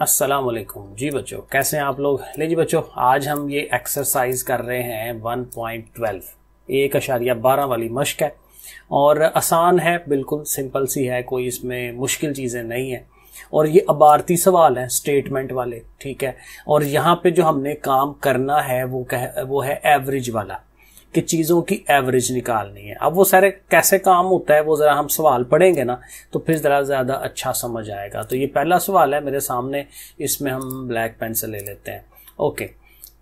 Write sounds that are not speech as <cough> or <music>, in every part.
अस्सलाम वालेकुम जी बच्चों, कैसे हैं आप लोग? ले जी बच्चों, आज हम ये एक्सरसाइज कर रहे हैं 1.12 एक अशारिया बारह वाली मश्क है और आसान है, बिल्कुल सिंपल सी है, कोई इसमें मुश्किल चीज़ें नहीं है। और ये अबारती सवाल है स्टेटमेंट वाले, ठीक है? और यहाँ पे जो हमने काम करना है, वो कह, वो है एवरेज वाला। कि चीज़ों की एवरेज निकालनी है। अब वो सारे कैसे काम होता है, वो ज़रा हम सवाल पढ़ेंगे ना तो फिर ज़रा ज़्यादा अच्छा समझ आएगा। तो ये पहला सवाल है मेरे सामने, इसमें हम ब्लैक पेन से ले लेते हैं। ओके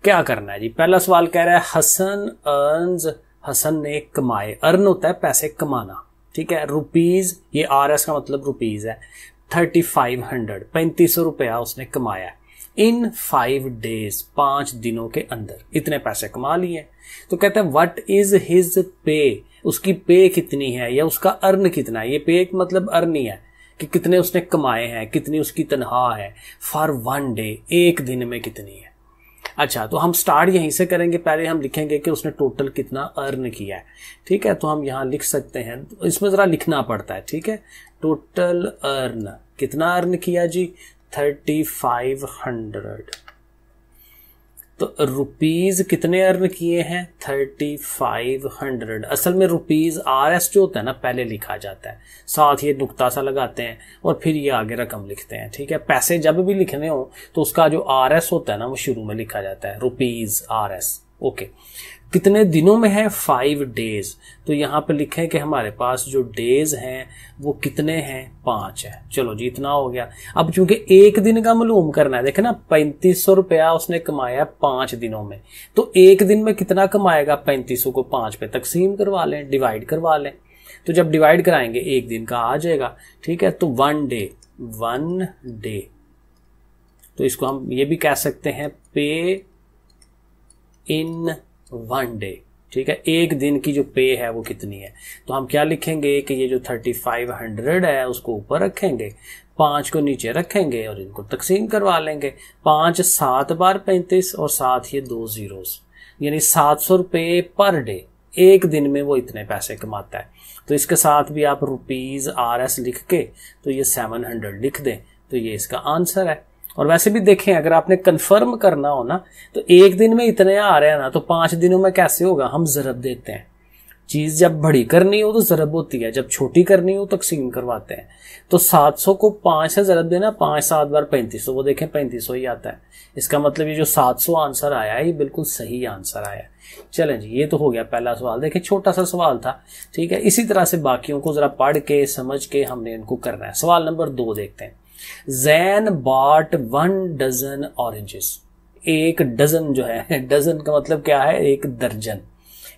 क्या करना है जी? पहला सवाल कह रहा है, हसन अर्न हसन ने कमाए। अर्न होता है पैसे कमाना, ठीक है? रुपीज़ ये आर एस का मतलब रुपीज़ है। थर्टी फाइव हंड्रेड, पैंतीस सौ रुपया उसने कमाया इन फाइव डेज़ पाँच दिनों के अंदर इतने पैसे कमा लिए। तो कहते हैं व्हाट इज़ हिज पे उसकी पे कितनी है? या उसका अर्न कितना है? ये पे मतलब अर्न ही है, कि कितने उसने कमाए हैं, कितनी उसकी तनख्वाह है फॉर वन डे एक दिन में कितनी है। अच्छा तो हम स्टार्ट यहीं से करेंगे। पहले हम लिखेंगे कि उसने टोटल कितना अर्न किया है। ठीक है तो हम यहाँ लिख सकते हैं। तो इसमें ज़रा लिखना पड़ता है, ठीक है? टोटल अर्न कितना अर्न किया जी? थर्टी फाइव हंड्रेड तो रुपीज़ कितने अर्न किए हैं? थर्टी फाइव हंड्रेड असल में रुपीज़ आर एस जो होता है ना, पहले लिखा जाता है। साथ ये नुकता सा लगाते हैं और फिर ये आगे रकम लिखते हैं, ठीक है? पैसे जब भी लिखने हो तो उसका जो आर एस होता है ना, वो शुरू में लिखा जाता है रुपीज़ आर एस ओके कितने दिनों में है? फाइव डेज़ तो यहाँ पे लिखे कि हमारे पास जो डेज़ हैं, वो कितने हैं? पाँच है। चलो जी, इतना हो गया। अब चूँकि एक दिन का मालूम करना है देखे ना पैंतीस सौ रुपया उसने कमाया पाँच दिनों में। तो एक दिन में कितना कमाएगा? पैंतीस सौ को पाँच पे तकसीम करवा लें डिवाइड करवा लें। तो जब डिवाइड कराएँगे, एक दिन का आ जाएगा। ठीक है? तो वन डे वन डे तो इसको हम ये भी कह सकते हैं पे इन वन डे, ठीक है? एक दिन की जो पे है वो कितनी है? तो हम क्या लिखेंगे? कि ये जो थर्टी फाइव हंड्रेड है, उसको ऊपर रखेंगे, पाँच को नीचे रखेंगे और इनको तकसीम करवा लेंगे। पाँच सात बार पैंतीस और साथ ही दो जीरोस यानी सात सौ रुपये पर डे एक दिन में वो इतने पैसे कमाता है। तो इसके साथ भी आप रुपीज़ आर एस लिख के तो ये सेवन हंड्रेड लिख दें तो ये इसका आंसर है। और वैसे भी देखें, अगर आपने कंफर्म करना हो ना तो एक दिन में इतने आ रहे हैं ना तो पाँच दिनों में कैसे होगा? हम जरब देते हैं। चीज़ जब बड़ी करनी हो तो जरब होती है, जब छोटी करनी हो, तकसीम करवाते हैं। तो 700 को पाँच से जरब देना, पाँच सात बार पैंतीस सौ, वो देखें, पैंतीस सौ ही आता है। इसका मतलब ये जो 700 आंसर आया है, ये बिल्कुल सही आंसर आया है। चलें जी, ये तो हो गया पहला सवाल। देखिए छोटा सा सवाल था, ठीक है? इसी तरह से बाकियों को जरा पढ़ के, समझ के हमने इनको करना है। सवाल नंबर दो देखते हैं। Jane bought one dozen oranges एक डजन जो है <laughs> डजन का मतलब क्या है? एक दर्जन.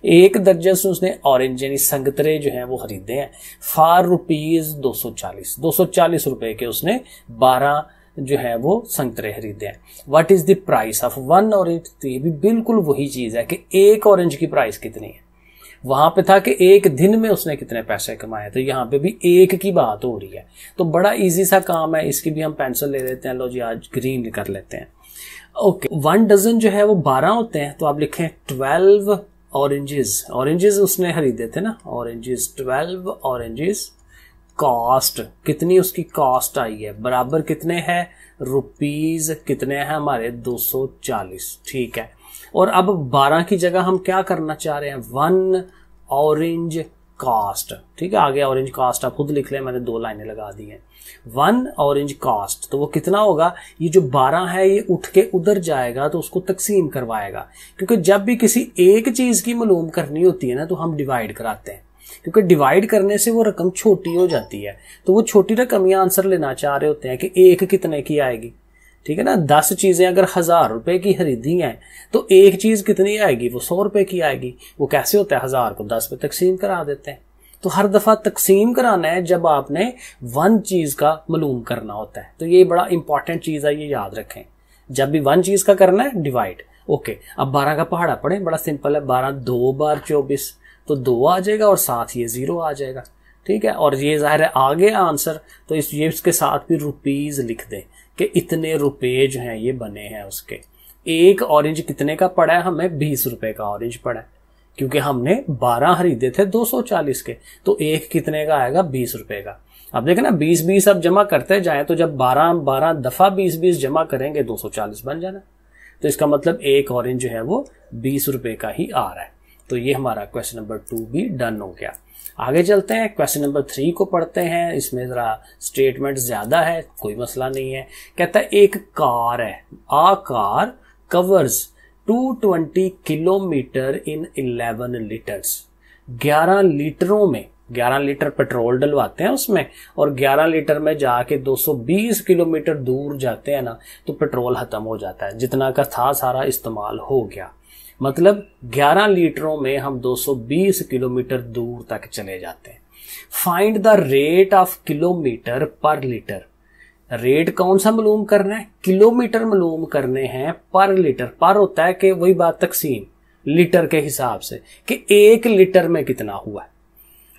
एक दर्जन से उसने ऑरेंज यानी संगतरे जो हैं, वो खरीदे हैं. फार रुपीज़ दो सौ चालीस. दो सौ चालीस रुपए के उसने बारह जो है, वो संतरे खरीदे हैं. What is the price of one orange तो ये भी बिल्कुल वही चीज़ है कि एक ऑरेंज की प्राइस कितनी है? वहाँ पे था कि एक दिन में उसने कितने पैसे कमाए तो यहाँ पे भी एक की बात हो रही है। तो बड़ा इजी सा काम है, इसकी भी हम पेंसिल ले लेते हैं, लो जी, आज ग्रीन कर लेते हैं। ओके वन डजन जो है वो बारह होते हैं तो आप लिखें ट्वेल्व ऑरेंजेस ऑरेंजेस उसने खरीदे थे ना? ऑरेंजेस ट्वेल्व ऑरेंजेस कॉस्ट कितनी उसकी कॉस्ट आई है? बराबर कितने हैं? रुपीज़ कितने हैं हमारे? 240 ठीक है। और अब 12 की जगह हम क्या करना चाह रहे हैं? वन ऑरेंज कास्ट ठीक है, आगे ऑरेंज कास्ट आप खुद लिख लें, मैंने दो लाइनें लगा दी हैं। वन ऑरेंज कास्ट तो वो कितना होगा? ये जो बारह है, ये उठ के उधर जाएगा तो उसको तकसीम करवाएगा। क्योंकि जब भी किसी एक चीज़ की मालूम करनी होती है ना तो हम डिवाइड कराते हैं। क्योंकि डिवाइड करने से वो रकम छोटी हो जाती है। तो वो छोटी रकम या आंसर लेना चाह रहे होते हैं कि एक कितने की आएगी? ठीक है ना? दस चीज़ें अगर हज़ार रुपए की खरीदी हैं तो एक चीज़ कितनी आएगी? वो सौ रुपए की आएगी। वो कैसे होता है? हज़ार को दस पे तकसीम करा देते हैं। तो हर दफ़ा तकसीम कराना है जब आपने वन चीज़ का मलूम करना होता है। तो ये बड़ा इंपॉर्टेंट चीज़ है, ये याद रखें। जब भी वन चीज़ का करना है डिवाइड ओके अब बारह का पहाड़ा पढ़े, बड़ा सिंपल है। बारह, दो बार चौबीस तो दो आ जाएगा और साथ ये ज़ीरो आ जाएगा। ठीक है? और ये ज़ाहिर है आगे आंसर तो इस, ये इसके साथ भी रुपीज़ लिख दें। कि इतने रुपए जो हैं, ये बने हैं उसके। एक ऑरेंज कितने का पड़ा है? हमें बीस रुपए का ऑरेंज पड़ा है। क्योंकि हमने बारह खरीदे थे दो सौ चालीस के तो एक कितने का आएगा? बीस रुपए का। अब देखें ना बीस बीस अब जमा करते जाए तो जब बारह बारह दफ़ा बीस बीस जमा करेंगे, दो सौ चालीस बन जाना। तो इसका मतलब एक ऑरेंज जो है, वो बीस रुपए का ही आ रहा है। तो ये हमारा क्वेश्चन नंबर टू भी डन हो गया। आगे चलते हैं क्वेश्चन नंबर थ्री को पढ़ते हैं, इसमें जरा स्टेटमेंट ज़्यादा है, कोई मसला नहीं है। कहता है, एक कार है, a car covers 220 kilometre in 11 litres 11 लीटरों में 11 लीटर पेट्रोल डलवाते हैं उसमें, और 11 लीटर में जाके 220 किलोमीटर दूर जाते हैं ना तो पेट्रोल खत्म हो जाता है। जितना का था, सारा इस्तेमाल हो गया। मतलब 11 लीटरों में हम 220 किलोमीटर दूर तक चले जाते हैं। Find the rate of kilometre per litre rate कौन सा मालूम करना है? किलोमीटर मालूम करने हैं पर लीटर पर होता है कि वही बात तकसीम लीटर के हिसाब से, कि एक लीटर में कितना हुआ है।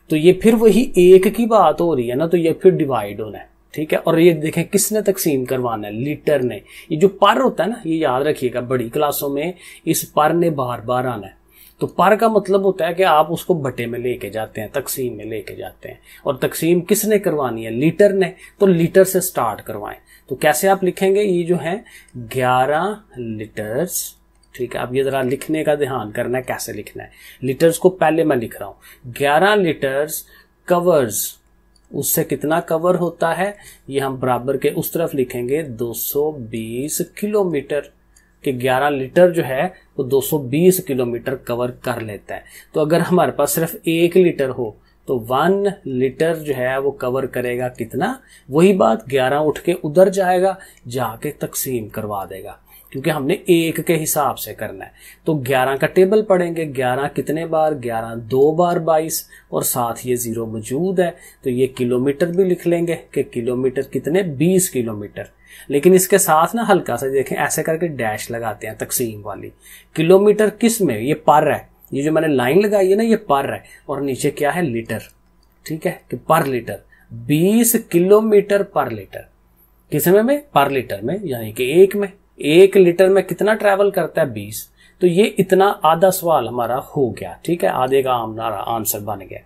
तो ये फिर वही एक की बात हो रही है ना तो ये फिर डिवाइड होना है। ठीक है? और ये देखें किसने तकसीम करवाना है? लीटर ने। ये जो पर होता है ना, ये याद रखिएगा, बड़ी क्लासों में इस पर ने बार बार आना है। तो पर का मतलब होता है कि आप उसको बटे में लेके जाते हैं, तकसीम में लेके जाते हैं। और तकसीम किसने करवानी है? लीटर ने। तो लीटर से स्टार्ट करवाएँ। तो कैसे आप लिखेंगे? ये जो है, ग्यारह लीटर्स ठीक है? अब ये जरा लिखने का ध्यान करना है, कैसे लिखना है। लीटर्स को पहले मैं लिख रहा हूँ। ग्यारह लीटर्स कवर्स उससे कितना कवर होता है? ये हम बराबर के उस तरफ़ लिखेंगे। 220 किलोमीटर कि 11 लीटर जो है, वो 220 किलोमीटर कवर कर लेता है। तो अगर हमारे पास सिर्फ़ एक लीटर हो तो वन लीटर जो है, वो कवर करेगा कितना? वही बात 11 उठ के उधर जाएगा, जाके तकसीम करवा देगा। क्योंकि हमने एक के हिसाब से करना है। तो 11 का टेबल पढ़ेंगे 11 कितने बार? 11 दो बार 22 और साथ ये ज़ीरो मौजूद है। तो ये किलोमीटर भी लिख लेंगे कि किलोमीटर कितने? 20 किलोमीटर। लेकिन इसके साथ ना हल्का सा देखें, ऐसे करके डैश लगाते हैं तकसीम वाली। किलोमीटर किसमें? ये पर है। ये जो मैंने लाइन लगाई है ना, ये पर है। और नीचे क्या है? लीटर। ठीक है? कि पर लीटर। बीस किलोमीटर पर लीटर। किसमें? पर लीटर में, यानी कि एक में। एक लीटर में कितना ट्रेवल करता है बीस? तो ये इतना आधा सवाल हमारा हो गया, ठीक है? आधे का हमारा आंसर बन गया।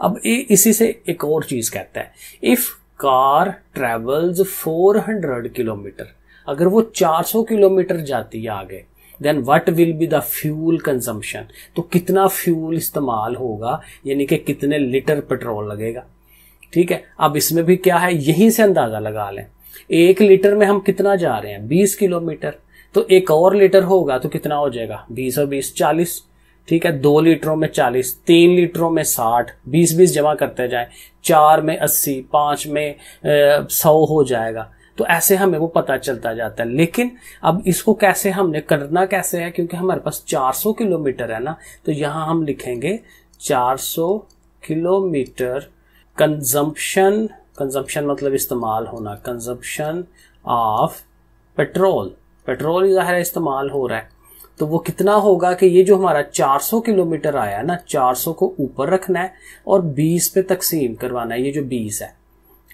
अब इसी से एक और चीज़ कहता है। इफ़ कार ट्रेवल्स 400 किलोमीटर अगर वो 400 किलोमीटर जाती है आगे then what will be the fuel consumption तो कितना फ्यूल इस्तेमाल होगा? यानी कि कितने लीटर पेट्रोल लगेगा? ठीक है? अब इसमें भी क्या है? यहीं से अंदाज़ा लगा लें। एक लीटर में हम कितना जा रहे हैं? बीस किलोमीटर। तो एक और लीटर होगा तो कितना हो जाएगा? बीस और बीस, चालीस। ठीक है, दो लीटरों में चालीस, तीन लीटरों में साठ। बीस बीस जमा करते जाए, चार में अस्सी, पाँच में सौ हो जाएगा। तो ऐसे हमें वो पता चलता जाता है। लेकिन अब इसको कैसे हमने करना कैसे है? क्योंकि हमारे पास 400 किलोमीटर है ना तो यहाँ हम लिखेंगे 400 किलोमीटर कंजम्पशन कंजम्पशन मतलब इस्तेमाल होना कंजम्पशन ऑफ़ पेट्रोल पेट्रोल ज़ाहिर इस्तेमाल हो रहा है। तो वो कितना होगा कि ये जो हमारा 400 किलोमीटर आया ना 400 को ऊपर रखना है और 20 पे तकसीम करवाना है, ये जो 20 है।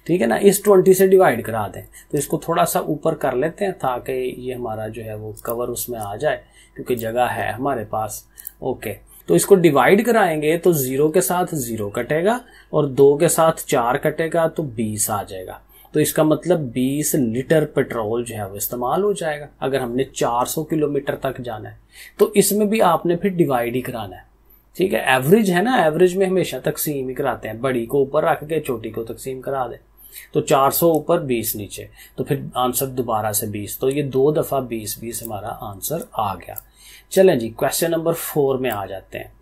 ठीक है ना? इस 20 से डिवाइड करा दें। तो इसको थोड़ा सा ऊपर कर लेते हैं ताकि ये हमारा जो है वो कवर उसमें आ जाए, क्योंकि जगह है हमारे पास। ओके तो इसको डिवाइड कराएँगे तो ज़ीरो के साथ ज़ीरो कटेगा और दो के साथ चार कटेगा तो बीस आ जाएगा। तो इसका मतलब बीस लीटर पेट्रोल जो है वो इस्तेमाल हो जाएगा, अगर हमने चार सौ किलोमीटर तक जाना है। तो इसमें भी आपने फिर डिवाइड ही कराना है। ठीक है एवरेज है ना? एवरेज में हमेशा तकसीम ही कराते हैं। बड़ी को ऊपर रख के, छोटी को तकसीम करा दे। तो 400 ऊपर 20 नीचे। तो फिर आंसर दोबारा से 20 तो ये दो दफ़ा 20 20 हमारा आंसर आ गया। चलें जी क्वेश्चन नंबर फोर में आ जाते हैं।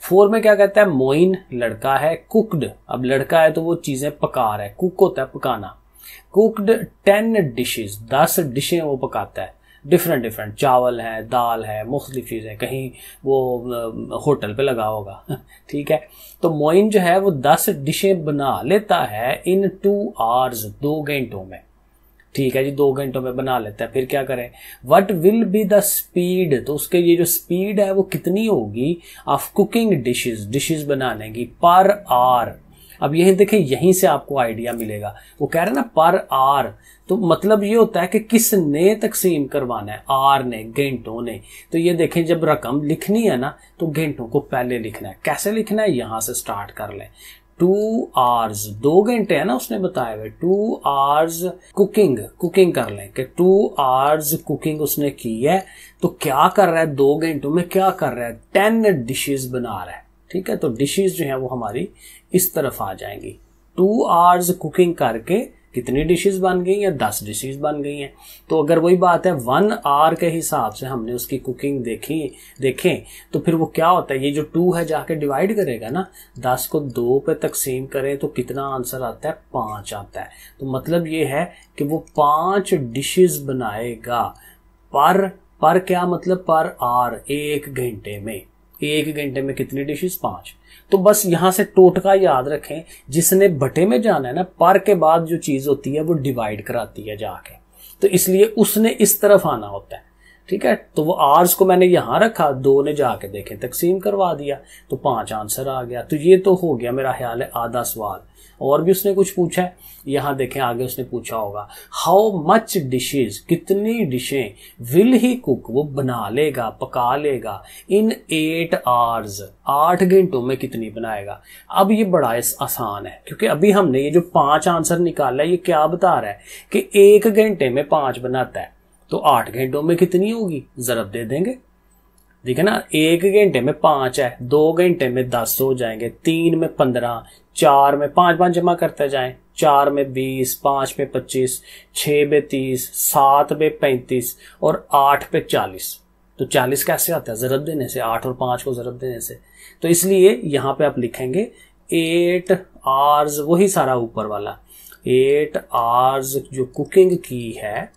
फोर में क्या कहता है? मोइन लड़का है कुकड अब लड़का है तो वो चीज़ें पका रहा है। कुक होता है पकाना। कुकड टेन डिशेज दस डिशे वो पकाता है। डिफरेंट डिफरेंट चावल है, दाल है, मुख्तलिफ़ चीज़ें कहीं वो होटल पे लगा होगा। <laughs> ठीक है? तो मोइन जो है, वो दस डिशें बना लेता है इन टू आवर्स दो घंटों में। ठीक है जी, दो घंटों में बना लेता है। फिर क्या करें? What will be the speed तो उसके ये जो स्पीड है, वो कितनी होगी? ऑफ़ कुकिंग डिशेज डिशेज बनाने की पर आर अब यही देखें, यहीं से आपको आइडिया मिलेगा। वो कह रहे हैं ना, पर आर। तो मतलब ये होता है कि किसने तकसीम करवाना है? आर ने, घंटों ने। तो ये देखें, जब रकम लिखनी है ना तो घंटों को पहले लिखना है। कैसे लिखना है? यहाँ से स्टार्ट कर लें। टू आवर्स दो घंटे है ना उसने बताया हुआ टू आवर्स कुकिंग। कुकिंग कर लें कि टू आवर्स कुकिंग उसने की है। तो क्या कर रहा है? दो घंटों में क्या कर रहा है? टेन डिशेस बना रहा है। ठीक है? तो डिशेस जो है वो हमारी इस तरफ़ आ जाएँगी। टू आवर्स कुकिंग करके कितनी डिशेस बन गई या दस डिशेस बन गई हैं। तो अगर वही बात है वन आवर के हिसाब से हमने उसकी कुकिंग देखी, देखें तो फिर वो क्या होता है? ये जो टू है जाके डिवाइड करेगा ना, दस को दो पे तकसीम करें तो कितना आंसर आता है? पाँच आता है। तो मतलब ये है कि वो पाँच डिशेस बनाएगा। पर पर क्या मतलब? पर आर एक घंटे में। एक घंटे में कितनी डिशेस पाँच। तो बस यहाँ से टोटका याद रखें, जिसने बटे में जाना है ना, पर के बाद जो चीज़ होती है, वो डिवाइड कराती है जाके। तो इसलिए उसने इस तरफ़ आना होता है। ठीक है? तो वो आर्स को मैंने यहाँ रखा, दो ने जाके देखे, तकसीम करवा दिया तो पाँच आंसर आ गया। तो ये तो हो गया मेरा ख्याल है आधा सवाल। और भी उसने कुछ पूछा है? यहाँ देखें, आगे उसने पूछा होगा हाउ मच डिशेज कितनी डिशें विल ही कुक वो बना लेगा, पका लेगा इन एट आवर्स आठ घंटों में कितनी बनाएगा? अब ये बड़ा आसान है, क्योंकि अभी हमने ये जो पाँच आंसर निकाला है, ये क्या बता रहा है कि एक घंटे में पाँच बनाता है तो आठ घंटों में कितनी होगी? जरब दे देंगे। है ना? एक घंटे में पाँच है, दो घंटे में दस हो जाएँगे, तीन में पंद्रह, चार में पाँच पाँच जमा करते जाएँ, चार में बीस, पाँच में पच्चीस छ में तीस, सात में पैंतीस और आठ पे चालीस। तो चालीस कैसे आता है? जरब देने से, आठ और पाँच को जरब देने से। तो इसलिए यहाँ पे आप लिखेंगे एट आवर्स वही सारा ऊपर वाला एट आवर्स जो कुकिंग की है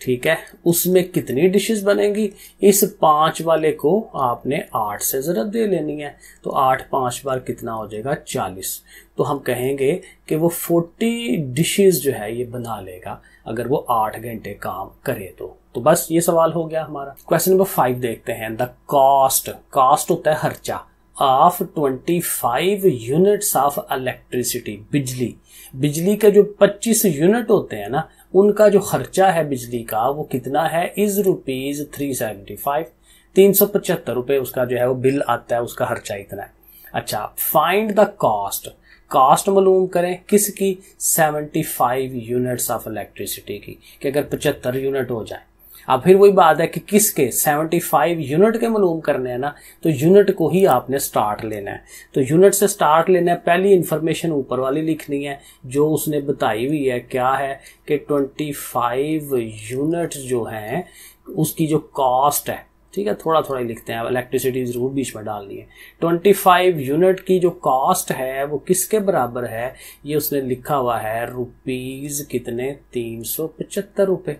ठीक है? उसमें कितनी डिशेस बनेंगी? इस पाँच वाले को आपने आठ से ज़रूरत दे लेनी है। तो आठ पाँच बार कितना हो जाएगा? चालीस। तो हम कहेंगे कि वो फोर्टी डिशेस जो है ये बना लेगा, अगर वो आठ घंटे काम करे तो। तो बस ये सवाल हो गया हमारा। क्वेश्चन नंबर फाइव देखते हैं। द कॉस्ट कॉस्ट होता है खर्चा। Of twenty five units of electricity बिजली। बिजली के जो पच्चीस यूनिट होते हैं ना उनका जो खर्चा है बिजली का, वो कितना है? Is rupees three seventy five तीन सौ पचहत्तर रुपए उसका जो है, वो बिल आता है, उसका खर्चा इतना है। अच्छा फाइंड द कॉस्ट कास्ट मालूम करें किसकी? 75 यूनिट्स ऑफ़ इलेक्ट्रिसिटी की। कि अगर पचहत्तर यूनिट हो जाए अब फिर वही बात है कि किसके? 75 यूनिट के मालूम करने हैं ना तो यूनिट को ही आपने स्टार्ट लेना है। तो यूनिट से स्टार्ट लेना है, पहली इंफॉर्मेशन ऊपर वाली लिखनी है, जो उसने बताई हुई है, क्या है कि 25 यूनिट जो हैं, उसकी जो कॉस्ट है, ठीक है थोड़ा थोड़ा ही लिखते हैं इलेक्ट्रिसिटी ज़रूर बीच में डालनी है। ट्वेंटी फाइव यूनिट की जो कॉस्ट है, वो किसके बराबर है? ये उसने लिखा हुआ है रुपीज़ कितने? तीन सौ पचहत्तर रुपए।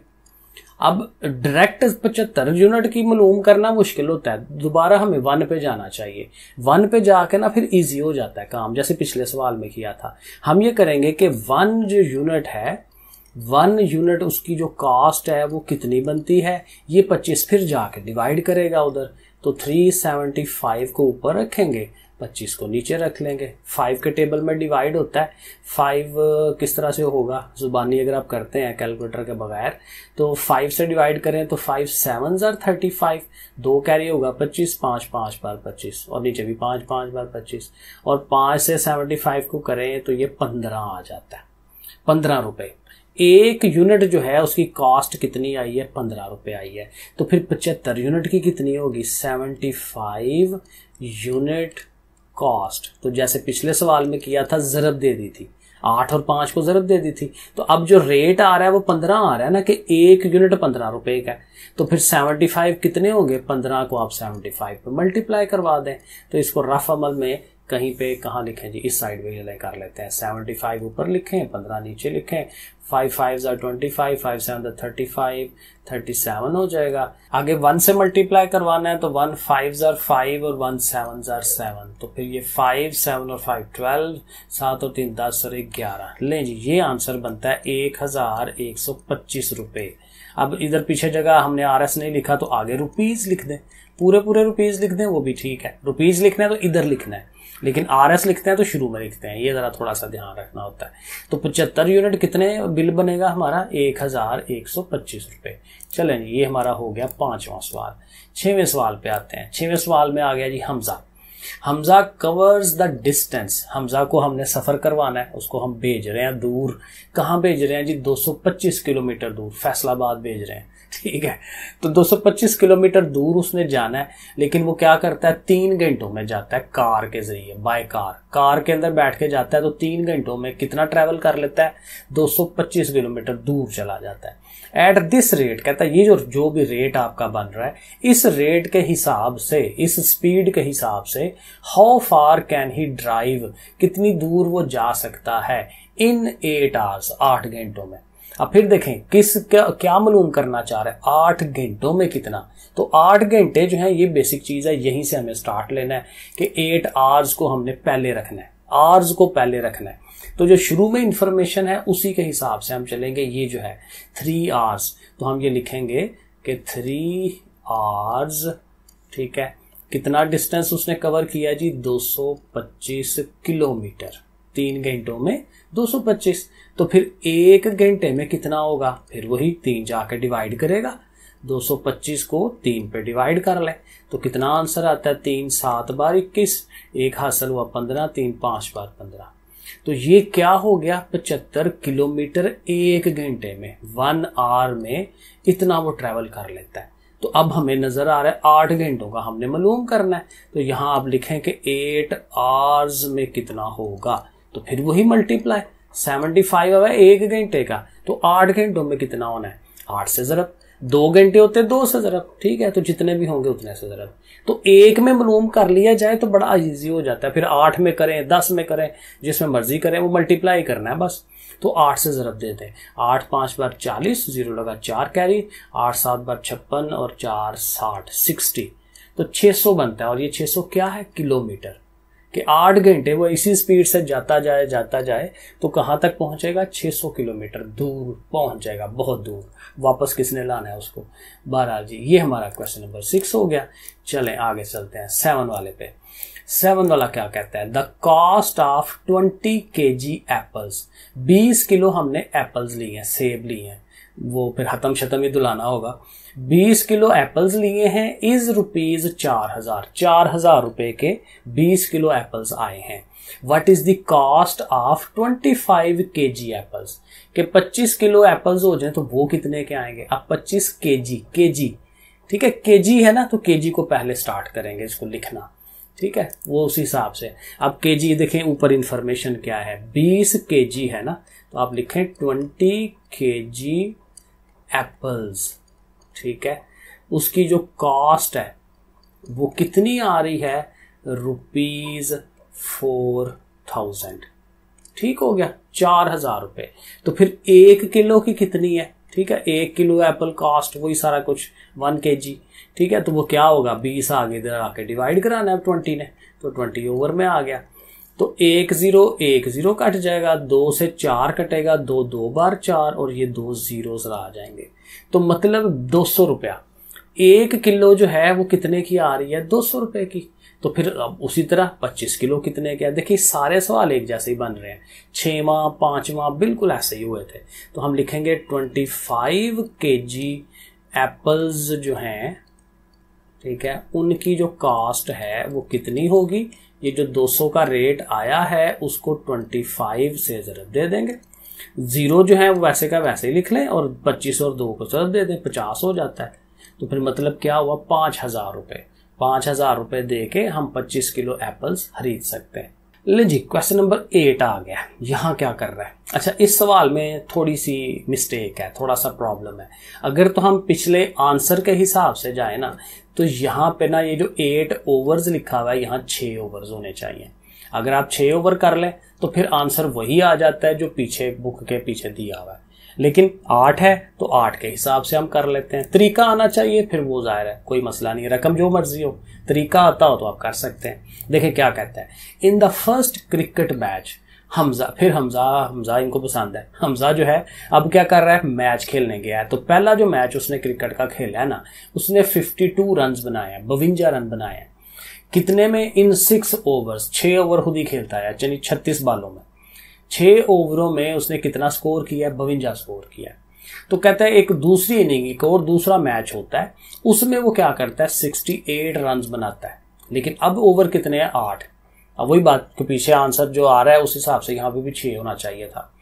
अब डायरेक्ट पचहत्तर यूनिट की मालूम करना मुश्किल होता है। दोबारा हमें वन पे जाना चाहिए। वन पे जाके ना फिर इजी हो जाता है काम, जैसे पिछले सवाल में किया था। हम ये करेंगे कि वन जो यूनिट है वन यूनिट उसकी जो कॉस्ट है, वो कितनी बनती है? ये पच्चीस फिर जाके डिवाइड करेगा उधर। तो थ्री सेवेंटी फाइव को ऊपर रखेंगे। पच्चीस को नीचे रख लेंगे। फाइव के टेबल में डिवाइड होता है। फाइव किस तरह से होगा? जुबानी अगर आप करते हैं कैलकुलेटर के बगैर तो फाइव से डिवाइड करें तो फाइव सेवन जार थर्टी फाइव दो कैरी होगा पच्चीस, पाँच पाँच बार पच्चीस, और नीचे भी पाँच पाँच बार पच्चीस। और पाँच से सेवेंटी फाइव को करें तो ये पंद्रह आ जाता है। पंद्रह रुपए। एक यूनिट जो है, उसकी कॉस्ट कितनी आई है? पंद्रह रुपए आई है। तो फिर पचहत्तर यूनिट की कितनी होगी? सेवेंटी फाइव यूनिट कॉस्ट तो जैसे पिछले सवाल में किया था, जरब दे दी थी। आठ और पाँच को जरब दे दी थी। तो अब जो रेट आ रहा है, वो पंद्रह आ रहा है ना कि एक यूनिट पंद्रह रुपए का तो फिर सेवेंटी फाइव कितने होंगे पंद्रह को आप सेवेंटी फाइव पे मल्टीप्लाई करवा दें। तो इसको रफ अमल में कहीं पे कहाँ लिखें जी, इस साइड में कर लेते हैं। सेवेंटी फाइव ऊपर लिखें, पंद्रह नीचे लिखें। Five five jar twenty five five seven thirty five thirty seven हो जाएगा। आगे वन से मल्टीप्लाई करवाना है तो वन फाइव जार फाइव और वन सेवन जार सेवन तो फिर ये फाइव सेवन और फाइव ट्वेल्व सात और तीन, दस और एक ग्यारह। ले जी, ये आंसर बनता है एक हज़ार एक सौ पच्चीस रुपए। अब इधर पीछे जगह हमने आर एस नहीं लिखा तो आगे रुपीज़ लिख दें। पूरे पूरे रुपीज़ लिख दें, वो भी ठीक है। रुपीज़ लिखना है तो इधर लिखना है। लेकिन आर एस लिखते हैं तो शुरू में लिखते हैं, ये जरा थोड़ा सा ध्यान रखना होता है। तो पचहत्तर यूनिट कितने बिल बनेगा हमारा? एक हज़ार एक सौ पच्चीस रुपए। चले ये हमारा हो गया पांचवा सवाल। छवें सवाल पे आते हैं। छवें सवाल में आ गया जी Hamza. Hamza covers the distance Hamza को हमने सफ़र करवाना है, उसको हम भेज रहे हैं दूर। कहाँ भेज रहे हैं जी? 225 किलोमीटर दूर, फैसलाबाद भेज रहे हैं। <laughs> ठीक है? तो 225 किलोमीटर दूर उसने जाना है, लेकिन वो क्या करता है? तीन घंटों में जाता है कार के ज़रिए बाय कार कार के अंदर बैठ के जाता है तो तीन घंटों में कितना ट्रेवल कर लेता है? 225 किलोमीटर दूर चला जाता है। एट दिस रेट कहता है, ये जो जो भी रेट आपका बन रहा है, इस रेट के हिसाब से, इस स्पीड के हिसाब से how far can he drive कितनी दूर वो जा सकता है इन एट आवर्स आठ घंटों में। अब फिर देखें, किस, क्या क्या मालूम करना चाह रहे हैं, आठ घंटों में कितना? तो आठ घंटे जो है, ये बेसिक चीज़ है, यहीं से हमें स्टार्ट लेना है कि एट आवर्स को हमने पहले रखना है। आवर्स को पहले रखना है। तो जो शुरू में इंफॉर्मेशन है, उसी के हिसाब से हम चलेंगे। ये जो है थ्री आवर्स तो हम ये लिखेंगे कि थ्री आवर्स ठीक है, कितना डिस्टेंस उसने कवर किया जी? 225 किलोमीटर। तीन घंटों में 225 तो फिर एक घंटे में कितना होगा? फिर वही तीन जाके डिवाइड करेगा। 225 को तीन पे डिवाइड कर ले। तो कितना आंसर आता है? तीन, सात बार इक्कीस। एक हासिल हुआ पंद्रह, तीन, पाँच बार पंद्रह। तो ये क्या हो गया? पचहत्तर किलोमीटर एक घंटे में वन आवर में इतना वो ट्रेवल कर लेता है। तो अब हमें नज़र आ रहा है आठ घंटों का हमने मालूम करना है। तो यहाँ आप लिखें कि एट आवर्स में कितना होगा। तो फिर वही मल्टीप्लाई सेवेंटी फाइव एक घंटे का। तो आठ घंटों में कितना होना है? आठ से जरब दो घंटे होते दो से जरब, ठीक है? तो जितने भी होंगे उतने से जरब। तो एक में मलूम कर लिया जाए तो बड़ा ईजी हो जाता है। फिर आठ में करें, दस में करें, जिसमें मर्ज़ी करें, वो मल्टीप्लाई करना है बस। तो आठ से जरब दे दें। आठ पाँच बार चालीस, ज़ीरो लगा चार कैरी आठ सात बार छप्पन और चार साठ सिक्सटी तो 600 बनता है और ये 600 क्या है? किलोमीटर। कि आठ घंटे वो इसी स्पीड से जाता जाए जाता जाए तो कहाँ तक पहुंचेगा? 600 किलोमीटर दूर पहुँच जाएगा, बहुत दूर। वापस किसने लाना है उसको? बहरहाल जी, ये हमारा क्वेश्चन नंबर सिक्स हो गया। चलें, आगे चलते हैं सेवन वाले पे। सेवन वाला क्या कहता है? The cost of twenty K G apples बीस किलो हमने एप्पल्स लिए हैं, सेब लिए हैं। वो फिर हतम शतम ही दुलाना होगा। बीस किलो एप्पल्स लिए हैं इज़ रुपीज़ चार हज़ार चार हज़ार रुपए के बीस किलो एप्पल्स आए हैं। What is the cost of twenty five K G apples के पच्चीस किलो एप्पल्स हो जाए तो वो कितने के आएँगे? अब पच्चीस के जी के जी ठीक है? के जी है ना तो के जी को पहले स्टार्ट करेंगे इसको लिखना, ठीक है? वो उस हिसाब से। अब के जी देखें, ऊपर इंफॉर्मेशन क्या है? बीस के जी है ना तो आप लिखें ट्वेंटी के जी एप्पल्स ठीक है? उसकी जो कॉस्ट है, वो कितनी आ रही है? रुपीज़ फोर थाउज़ेंड ठीक हो गया? चार हज़ार रुपए। तो फिर एक किलो की कितनी है? ठीक है? एक किलो एप्पल कॉस्ट वही सारा कुछ वन के जी ठीक है? तो वो क्या होगा? बीस आगे इधर आके डिवाइड कराना है ट्वेंटी ने। तो ट्वेंटी ओवर में आ गया। तो एक ज़ीरो एक ज़ीरो कट जाएगा, दो से चार कटेगा, दो दो बार चार, और ये दो ज़ीरो आ जाएँगे। तो मतलब दो सौ रुपया। एक किलो जो है वो कितने की आ रही है? दो सौ रुपए की। तो फिर अब उसी तरह 25 किलो कितने के देखिए, सारे सवाल एक जैसे ही बन रहे हैं। छवा, पांचवा बिल्कुल ऐसे ही हुए थे। तो हम लिखेंगे 25 के जी एप्पल्स जो हैं, ठीक है, उनकी जो कास्ट है वो कितनी होगी? ये जो 200 का रेट आया है, उसको 25 से ज़रूर दे देंगे। ज़ीरो जो है वो वैसे का वैसे ही लिख लें और 25 और दो को ज़रूर दे दें, पचास हो जाता है। तो फिर मतलब क्या हुआ? पाँच हज़ार रुपए। पाँच हज़ार रुपए दे के हम पच्चीस किलो एप्पल्स खरीद सकते हैं। ले जी क्वेश्चन नंबर एट आ गया। यहाँ क्या कर रहा है? अच्छा इस सवाल में थोड़ी सी मिस्टेक है, थोड़ा सा प्रॉब्लम है। अगर तो हम पिछले आंसर के हिसाब से जाए ना तो यहाँ पे ना ये जो एट ओवर्स लिखा हुआ है, यहाँ छह ओवर्स होने चाहिए। अगर आप छह ओवर कर लें तो फिर आंसर वही आ जाता है जो पीछे बुक के पीछे दिया हुआ है। लेकिन आठ है तो आठ के हिसाब से हम कर लेते हैं। तरीका आना चाहिए, फिर वो ज़ाहिर है, कोई मसला नहीं रकम जो मर्ज़ी हो, तरीका आता हो तो आप कर सकते हैं। देखें क्या कहता है। In the first cricket match Hamza, फिर हमजा हमजा इनको पसंद है। हमजा जो है, अब क्या कर रहा है मैच खेलने गया है। तो पहला जो मैच उसने क्रिकेट का खेला है ना, उसने 52 रन बनाए हैं, बवंजा रन बनाए हैं। कितने में इन सिक्स ओवर्स छह ओवर खुद ही खेलता है, यानी छत्तीस बालों में। छह ओवरों में उसने कितना स्कोर किया है? बवंजा स्कोर किया तो कहता है, एक दूसरी इनिंग एक और दूसरा मैच होता है, उसमें वो क्या करता है? सिक्सटी एट रन बनाता है। लेकिन अब ओवर कितने हैं? आठ। अब वही बात के पीछे आंसर जो आ रहा है, उस हिसाब से यहाँ पे भी छः होना चाहिए था।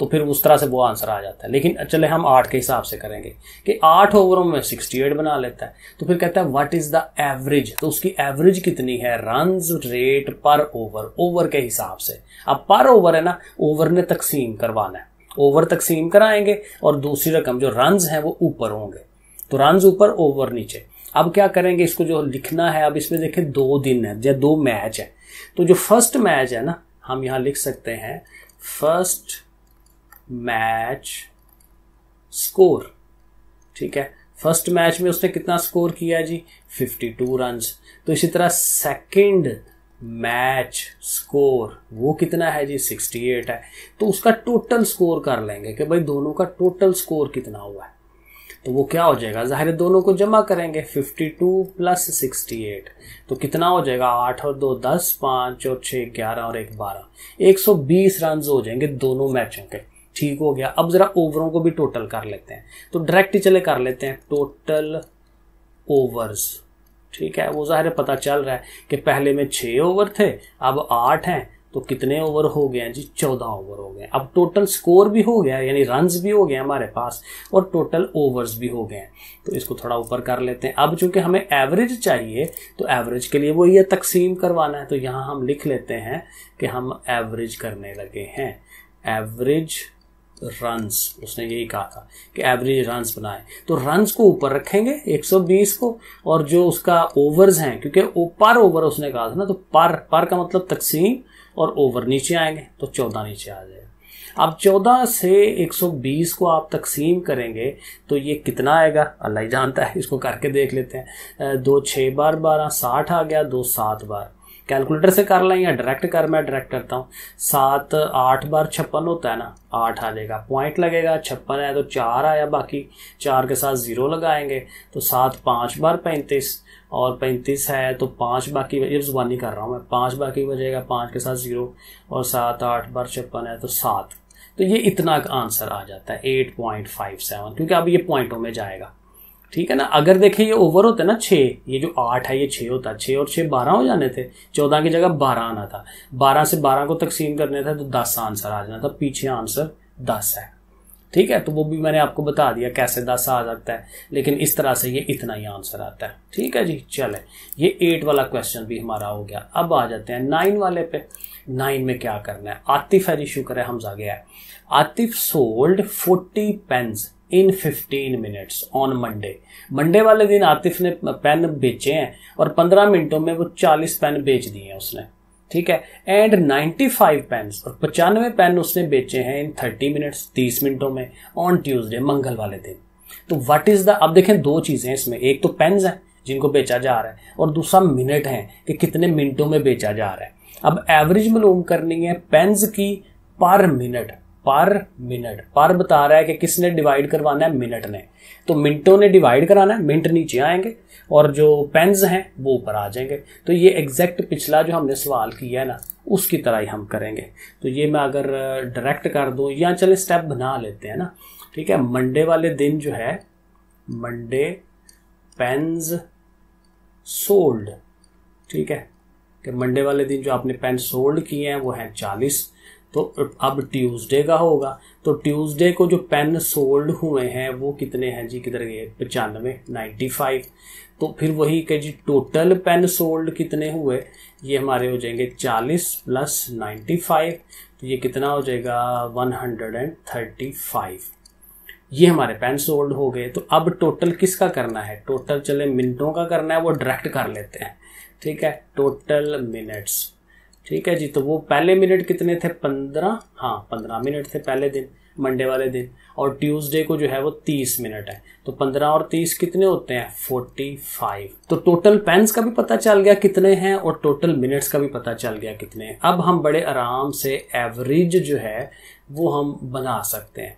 तो फिर उस तरह से वो आंसर आ जाता है। लेकिन चले हम आठ के हिसाब से करेंगे कि आठ ओवरों में सिक्सटी एट बना लेता है। तो फिर कहता है व्हाट इज़ द एवरेज तो उसकी एवरेज कितनी है? Run rate per over over के हिसाब से। अब पर ओवर है ना ओवर ने तकसीम करवाना है। ओवर तकसीम कराएँगे और दूसरी रकम जो रन है वो ऊपर होंगे। तो रन ऊपर ओवर नीचे। अब क्या करेंगे? इसको जो लिखना है, अब इसमें देखें, दो दिन है, या दो मैच है। तो जो फ़र्स्ट मैच है ना, हम यहाँ लिख सकते हैं फ़र्स्ट मैच स्कोर। ठीक है? फ़र्स्ट मैच में उसने कितना स्कोर किया जी? 52 रन तो इसी तरह सेकंड मैच स्कोर, वो कितना है जी? 68 है। तो उसका टोटल स्कोर कर लेंगे कि भाई दोनों का टोटल स्कोर कितना हुआ है। तो वो क्या हो जाएगा? ज़ाहिर दोनों को जमा करेंगे 52 प्लस 68 तो कितना हो जाएगा? आठ और दो, दस, पाँच और छह ग्यारह और एक, बारह। एक सौ बीस रन हो जाएँगे दोनों मैचों के। ठीक हो गया। अब जरा ओवरों को भी टोटल कर लेते हैं। तो डायरेक्ट चले कर लेते हैं। टोटल ओवर्स ठीक है, वो ज़ाहिर पता चल रहा है कि पहले में छह ओवर थे, अब आठ हैं। तो कितने ओवर हो गए हैं? जी, चौदह ओवर हो गए अब टोटल स्कोर भी हो गया, यानी रन भी हो गए हमारे पास, और टोटल ओवर्स भी हो गए हैं। तो इसको थोड़ा ऊपर कर लेते हैं। अब चूँकि हमें एवरेज चाहिए तो एवरेज के लिए वो ये तकसीम करवाना है। तो यहाँ हम लिख लेते हैं कि हम एवरेज करने लगे हैं। एवरेज रन्स उसने यही कहा था कि एवरेज रन्स बनाए। तो रन्स को ऊपर रखेंगे 120 को, और जो उसका ओवर्स हैं, क्योंकि पर ओवर उसने कहा था ना तो पर पर का मतलब तकसीम, और ओवर नीचे आएँगे तो 14 नीचे आ जाएगा। अब 14 से 120 को आप तकसीम करेंगे तो ये कितना आएगा? अल्लाह ही जानता है, इसको करके देख लेते हैं। दो छः बार बारह, साठ आ गया, दो सात बार। कैलकुलेटर से कर लें या डायरेक्ट कर, मैं डायरेक्ट करता हूँ। सात, आठ बार छप्पन होता है ना, आठ आ जाएगा। पॉइंट लगेगा, छप्पन है तो चार आया, बाकी चार के साथ ज़ीरो लगाएँगे। तो सात, पाँच बार पैंतीस, और पैंतीस है तो पाँच बाकी ये जुबानी कर रहा हूँ मैं। पाँच बाकी बजेगा पाँच के साथ ज़ीरो और सात, आठ बार छप्पन है तो सात। तो ये इतना आंसर आ जाता है एट पॉइंट फाइव सेवन क्योंकि अब ये पॉइंटों में जाएगा। ठीक है ना? अगर देखें ये ओवर होते ना छः ये जो आठ है, ये छः होता छः और छः बारह हो जाने थे, चौदह की जगह बारह आना था। बारह से बारह को तकसीम करने था तो दस आंसर आ जाना था, पीछे आंसर दस है। ठीक है? तो वो भी मैंने आपको बता दिया कैसे दस आ सकता है, लेकिन इस तरह से ये इतना ही आंसर आता है। ठीक है जी? चले, ये एट वाला क्वेश्चन भी हमारा हो गया। अब आ जाते हैं नाइन वाले पे। नाइन में क्या करना है? आतिफ है जी, शुक्र है, हमजा गया Atif sold forty pence in fifteen minutes on Monday Monday वाले दिन आतिफ ने पेन बेचे हैं और पंद्रह मिनटों में वो चालीस पेन बेच दिए हैं उसने। ठीक है? एंड 95 पेन और पचानवे पेन उसने बेचे हैं इन 30 मिनट्स 30 मिनटों में ऑन ट्यूसडे मंगल वाले दिन। तो व्हाट इज़ द अब देखें दो चीज़ें इसमें। एक तो पेन्स हैं जिनको बेचा जा रहा है और दूसरा मिनट है कि कितने मिनटों में बेचा जा रहा है। अब एवरेज मालूम करनी है पेन्स की पर मिनट पर मिनट। पर बता रहा है कि किसने डिवाइड करवाना है? मिनट ने। तो मिनटों ने डिवाइड कराना है, मिनट नीचे आएँगे और जो पेन्स हैं, वो ऊपर आ जाएँगे। तो ये एग्जैक्ट पिछला जो हमने सवाल किया है ना, उसकी तरह ही हम करेंगे। तो ये मैं अगर डायरेक्ट कर दूँ, या चले स्टेप बना लेते हैं ना, ठीक है? मंडे वाले दिन जो है मंडे पेन्स सोल्ड ठीक है? कि मंडे वाले दिन जो आपने पेन सोल्ड किए हैं, वो हैं चालीस। तो अब ट्यूसडे का होगा। तो ट्यूसडे को जो पेन सोल्ड हुए हैं, वो कितने हैं जी? किधर गए? पचानवे नाइन्टी फाइव तो फिर वही के जी टोटल पेन सोल्ड कितने हुए? ये हमारे हो जाएँगे चालीस प्लस नाइन्टी फाइव तो ये कितना हो जाएगा? One hundred and thirty five ये हमारे पेन सोल्ड हो गए। तो अब टोटल किसका करना है? टोटल चले मिनटों का करना है, वो डायरेक्ट कर लेते हैं। ठीक है? टोटल मिनट्स ठीक है जी तो वो पहले मिनट कितने थे? पंद्रह? हाँ पंद्रह मिनट थे पहले दिन मंडे वाले दिन। और ट्यूसडे को जो है वो तीस मिनट है। तो पंद्रह और तीस कितने होते हैं? फोर्टी फाइव तो टोटल पेन्स का भी पता चल गया कितने हैं और टोटल मिनट्स का भी पता चल गया कितने हैं। अब हम बड़े आराम से एवरेज जो है, वो हम बना सकते हैं।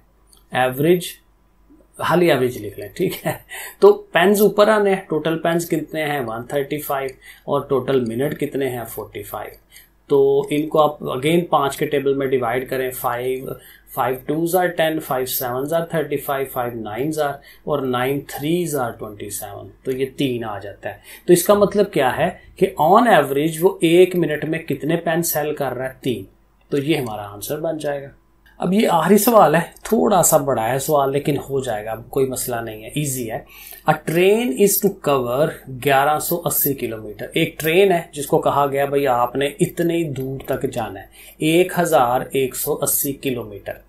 एवरेज हाली एवरेज लिख लें, ठीक है? तो पेन्स ऊपर आने हैं टोटल पेन्स कितने हैं? वन थर्टी फाइव और टोटल मिनट कितने हैं? फोर्टी फाइव तो इनको आप अगेन पाँच के टेबल में डिवाइड करें। फाइव फाइव टू जार टेन फाइव सेवन जार थर्टी फाइव फाइव नाइन जार और नाइन थ्री जार ट्वेंटी सेवन तो ये तीन आ जाता है। तो इसका मतलब क्या है कि ऑन एवरेज वो एक मिनट में कितने पेन सेल कर रहा है? तीन। तो ये हमारा आंसर बन जाएगा। अब ये आखिरी सवाल है, थोड़ा सा बड़ा है सवाल, लेकिन हो जाएगा कोई मसला नहीं है इजी है। A train is to cover 1180 kilometre. एक ट्रेन है, जिसको कहा गया, भाई आपने इतनी दूर तक जाना है 1180 kilometre.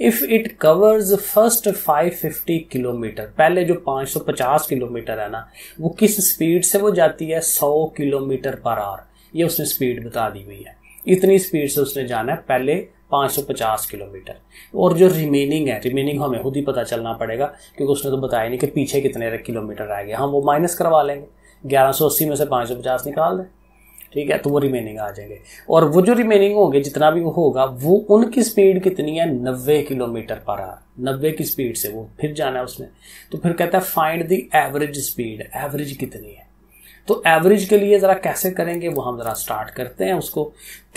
If it covers first 550 kilometre, पहले जो 550 किलोमीटर है ना, वो किस स्पीड से वो जाती है? 100 किलोमीटर पर आवर ये उसने स्पीड बता दी हुई है। इतनी स्पीड से उसने जाना है, पहले 550 किलोमीटर। और जो रिमेनिंग है रिमेनिंग हमें खुद ही पता चलना पड़ेगा, क्योंकि उसने तो बताया नहीं कि पीछे कितने किलोमीटर आएँगे हम वो माइनस करवा लेंगे। 1180 में से 550 निकाल दें। ठीक है तो वो रिमेनिंग आ जाएँगे। और वो जो रिमेनिंग होंगे, जितना भी वो होगा, वो उनकी स्पीड कितनी है? नब्बे किलोमीटर पर आर नब्बे की स्पीड से वो फिर जाना है उसने। तो फिर कहता है find the average speed average कितनी है? तो एवरेज के लिए ज़रा कैसे करेंगे, वो हम ज़रा स्टार्ट करते हैं उसको,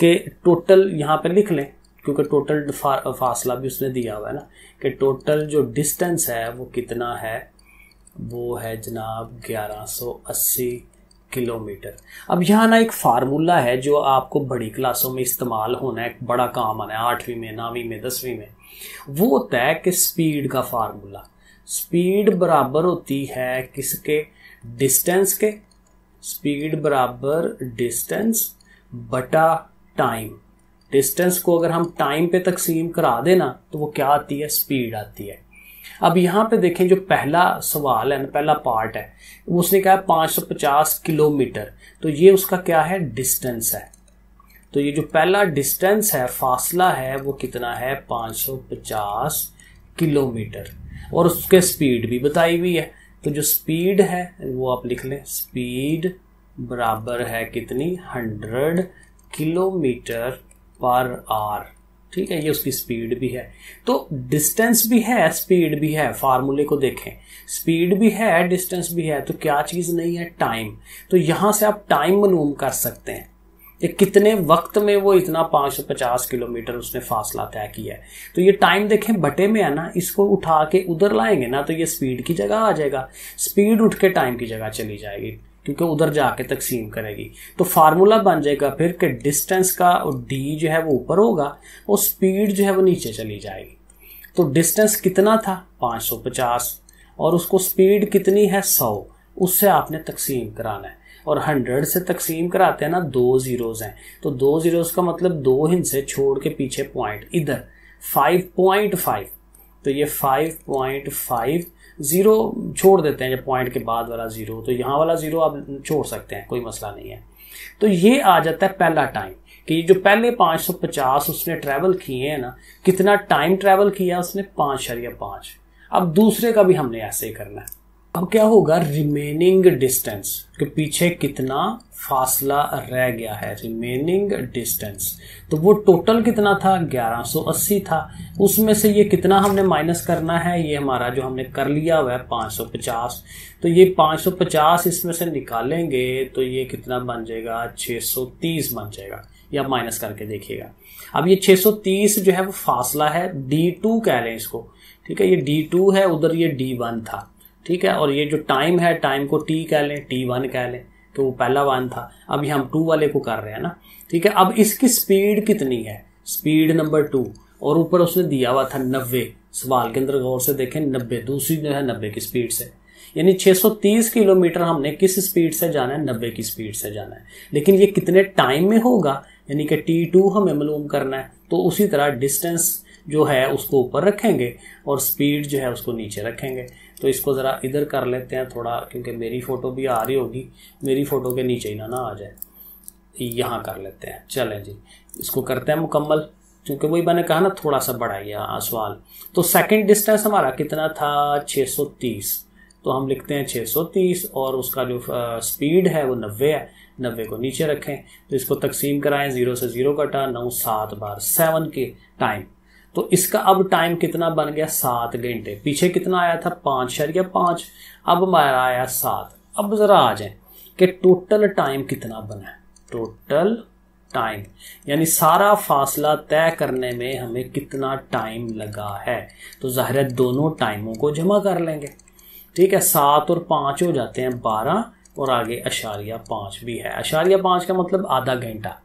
कि टोटल यहाँ पर लिख लें। क्योंकि टोटल फासला भी उसने दिया हुआ है ना, कि टोटल जो डिस्टेंस है वो कितना है? वो है जनाब 1180 किलोमीटर। अब यहाँ ना एक फार्मूला है जो आपको बड़ी क्लासों में इस्तेमाल होना है बड़ा काम आना है, आठवीं में, नौवीं में, दसवीं में। वो होता है कि स्पीड का फार्मूला स्पीड बराबर होती है किसके? डिस्टेंस के। स्पीड बराबर डिस्टेंस बटा टाइम डिस्टेंस को अगर हम टाइम पे तकसीम करा देना तो वो क्या आती है? स्पीड आती है। अब यहाँ पे देखें, जो पहला सवाल है ना पहला पार्ट है, उसने कहा 550 किलोमीटर। तो ये उसका क्या है? डिस्टेंस है। तो ये जो पहला डिस्टेंस है, फासला है, वो कितना है? 550 किलोमीटर। और उसके स्पीड भी बताई हुई है। तो जो स्पीड है, वो आप लिख लें, स्पीड बराबर है कितनी? 100 किलोमीटर पर आर। ठीक है, ये उसकी स्पीड भी है। तो डिस्टेंस भी है स्पीड भी है फार्मूले को देखें। स्पीड भी है डिस्टेंस भी है तो क्या चीज़ नहीं है? टाइम तो यहाँ से आप टाइम मनूम कर सकते हैं ये कितने वक्त में वो इतना 550 किलोमीटर उसने फासला तय किया है। तो ये टाइम देखें, बटे में है ना, इसको उठा के उधर लाएँगे ना तो ये स्पीड की जगह आ जाएगा। स्पीड उठ के टाइम की जगह चली जाएगी। क्योंकि उधर जाके तकसीम करेगी। तो फार्मूला बन जाएगा फिर कि डिस्टेंस का डी जो है वो ऊपर होगा और स्पीड जो है वो नीचे चली जाएगी। तो डिस्टेंस कितना था? 550 और उसको स्पीड कितनी है? 100 उससे आपने तकसीम कराना है। और 100 से तकसीम कराते हैं ना, दो जीरोज हैं। तो दो जीरोज का मतलब दो हिंसे छोड़ के पीछे पॉइंट इधर 5.5 तो ये 5.5 ज़ीरो छोड़ देते हैं जब पॉइंट के बाद वाला ज़ीरो तो यहाँ वाला ज़ीरो आप छोड़ सकते हैं, कोई मसला नहीं है। तो ये आ जाता है पहला टाइम कि जो पहले 550 उसने ट्रैवल किए हैं ना, कितना टाइम ट्रैवल किया उसने? पाँच शरिया पाँच। अब दूसरे का भी हमने ऐसे ही करना है। अब क्या होगा? रिमेनिंग डिस्टेंस के पीछे कितना फासला रह गया है? रिमेनिंग डिस्टेंस तो वो टोटल कितना था? 1180 था। उसमें से ये कितना हमने माइनस करना है? ये हमारा जो हमने कर लिया हुआ है 550 तो ये 550 इसमें से निकालेंगे तो ये कितना बन जाएगा? 630 बन जाएगा। या माइनस करके देखिएगा। अब ये 630 जो है वो फासला है डी टू कह रहे हैं इसको। ठीक है, ये डी टू है, उधर ये डी वन था। ठीक है? और ये जो टाइम है टाइम को टी कह लें टी वन कह लें तो वो पहला वन था। अभी हम टू वाले को कर रहे हैं ना? ठीक है? अब इसकी स्पीड कितनी है? स्पीड नंबर टू और ऊपर उसने दिया हुआ था नब्बे। सवाल के अंदर गौर से देखें, नब्बे। दूसरी जो है नब्बे की स्पीड से। यानी 630 किलोमीटर हमने किस स्पीड से जाना है? नब्बे की स्पीड से जाना है। लेकिन ये कितने टाइम में होगा? यानी कि टी टू हमें मालूम करना है। तो उसी तरह डिस्टेंस जो है, उसको ऊपर रखेंगे और स्पीड जो है, उसको नीचे रखेंगे। तो इसको ज़रा इधर कर लेते हैं थोड़ा, क्योंकि मेरी फ़ोटो भी आ रही होगी। मेरी फ़ोटो के नीचे ही ना ना आ जाए। यहाँ कर लेते हैं। चलें जी। इसको करते हैं मुकम्मल, क्योंकि वही मैंने कहा ना थोड़ा सा बढ़ा गया सवाल। तो सेकंड डिस्टेंस हमारा कितना था? 630 तो हम लिखते हैं 630 और उसका जो स्पीड है वो 90 है। 90 को नीचे रखें। तो इसको तकसीम कराएँ, ज़ीरो से ज़ीरो कटा, नौ सात बार सेवन के टाइम तो इसका अब टाइम कितना बन गया? सात घंटे। पीछे कितना आया था? पाँच। या पाँच। अब हमारा आया सात। अब जरा आ जाए कि टोटल टाइम कितना बना टोटल टाइम यानी सारा फासला तय करने में हमें कितना टाइम लगा है। तो ज़ाहिर है दोनों टाइमों को जमा कर लेंगे। ठीक है? सात और पाँच हो जाते हैं बारह और आगे अशारिया पाँच भी है। अशारिया पाँच का मतलब आधा घंटा।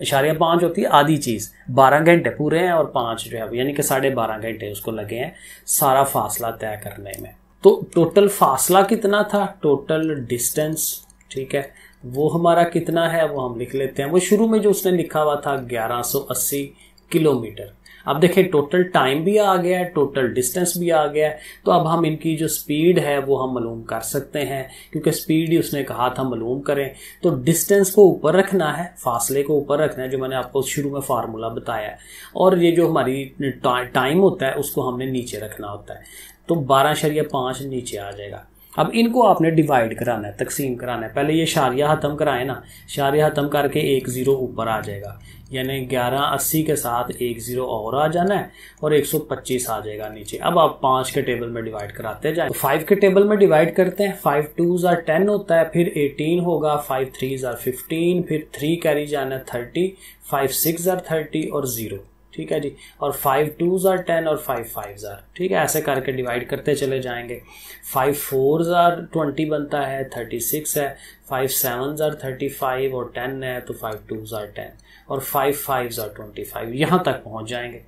अशारिया पाँच होती है, आधी चीज़। बारह घंटे पूरे हैं और पाँच जो है, यानी कि साढ़े बारह घंटे उसको लगे हैं सारा फासला तय करने में। तो टोटल फासला कितना था? टोटल डिस्टेंस ठीक है? वो हमारा कितना है, वो हम लिख लेते हैं। वो शुरू में जो उसने लिखा हुआ था 1180 किलोमीटर। अब देखें टोटल टाइम भी आ गया है टोटल डिस्टेंस भी आ गया है तो अब हम इनकी जो स्पीड है, वो हम मालूम कर सकते हैं, क्योंकि स्पीड ही उसने कहा था, मालूम करें। तो डिस्टेंस को ऊपर रखना है, फासले को ऊपर रखना है, जो मैंने आपको शुरू में फार्मूला बताया और ये जो हमारी टाइम होता है, उसको हमने नीचे रखना होता है। तो बारह शरिया पाँच नीचे आ जाएगा। अब इनको आपने डिवाइड कराना है, तकसीम कराना है। पहले ये शारिया ख़त्म कराए ना, शारिया ख़त्म करके एक ज़ीरो ऊपर आ जाएगा। यानी ग्यारह अस्सी के साथ एक ज़ीरो और आ जाना है और एक सौ पच्चीस आ जाएगा नीचे। अब आप पाँच के टेबल में डिवाइड कराते जाए। तो फाइव के टेबल में डिवाइड करते हैं। फाइव टू ज़ार टेन होता है, फिर एटीन होगा। फाइव थ्री ज़ार फिफ्टीन फिर थ्री कैरी जाना है थर्टी फाइव सिक्स ज़ार थर्टी और ज़ीरो ठीक है जी? और फाइव टू ज़ार टेन और फाइव फाइव ज़ार ठीक है? ऐसे करके डिवाइड करते चले जाएँगे। फाइव फोर ज़ार ट्वेंटी बनता है थर्टी सिक्स है। फाइव सेवन ज़ार थर्टी फाइव और टेन है तो फाइव टू ज़ार टेन और फाइव फाइव ज़ार ट्वेंटी फाइव यहाँ तक पहुँच जाएँगे।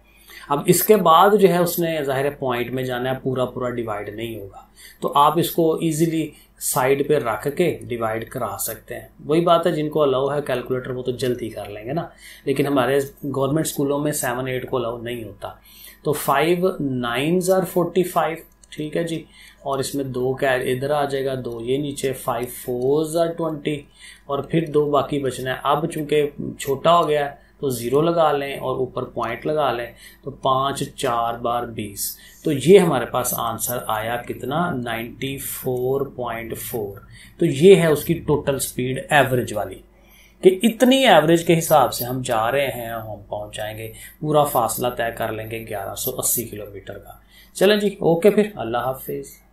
अब इसके बाद जो है, उसने ज़ाहिर पॉइंट में जाना है पूरा पूरा डिवाइड नहीं होगा। तो आप इसको इजीली साइड पे रख के डिवाइड करा सकते हैं। वही बात है, जिनको अलाउ है कैलकुलेटर वो तो जल्दी कर लेंगे ना। लेकिन हमारे गवर्नमेंट स्कूलों में सेवन एट को अलाउ नहीं होता। तो फाइव नाइन ज़ार फोर्टी फाइव ठीक है जी? और इसमें दो क्या इधर आ जाएगा, दो ये नीचे फाइव फोर ज़ार ट्वेंटी और फिर दो बाकी बचना है। अब चूँकि छोटा हो गया है तो ज़ीरो लगा लें और ऊपर पॉइंट लगा लें तो पाँच, चार बार बीस। तो ये हमारे पास आंसर आया कितना? Ninety four point four. तो ये है उसकी टोटल स्पीड एवरेज वाली। कि इतनी एवरेज के हिसाब से हम जा रहे हैं, हम पहुँच जाएँगे पूरा फासला तय कर लेंगे 1180 किलोमीटर का। चलें जी, ओके फिर, अल्लाह हाफिज़।